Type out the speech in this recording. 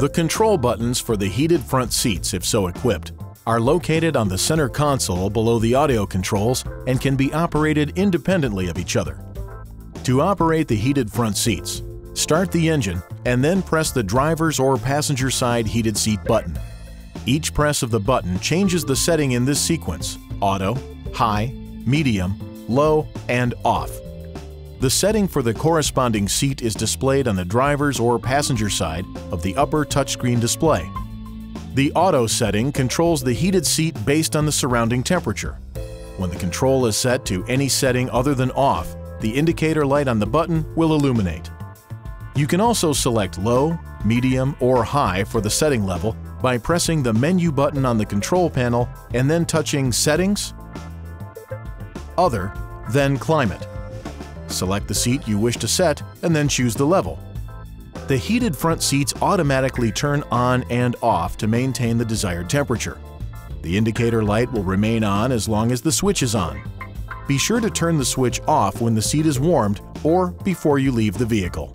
The control buttons for the heated front seats, if so equipped, are located on the center console below the audio controls and can be operated independently of each other. To operate the heated front seats, start the engine and then press the driver's or passenger side heated seat button. Each press of the button changes the setting in this sequence, auto, high, medium, low, and off. The setting for the corresponding seat is displayed on the driver's or passenger side of the upper touchscreen display. The auto setting controls the heated seat based on the surrounding temperature. When the control is set to any setting other than off, the indicator light on the button will illuminate. You can also select low, medium, or high for the setting level by pressing the menu button on the control panel and then touching Settings, Other, then Climate. Select the seat you wish to set and then choose the level. The heated front seats automatically turn on and off to maintain the desired temperature. The indicator light will remain on as long as the switch is on. Be sure to turn the switch off when the seat is warmed or before you leave the vehicle.